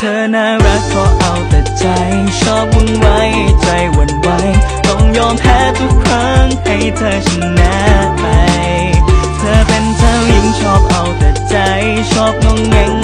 เธอน่ารักก็เอาแต่ใจ ชอบวุ่นวายใจวันไหวต้องยอมแพ้ทุกครั้งให้เธอชนะไป เธอเป็นเธอยิ่งชอบเอาแต่ใจ ชอบงงแงง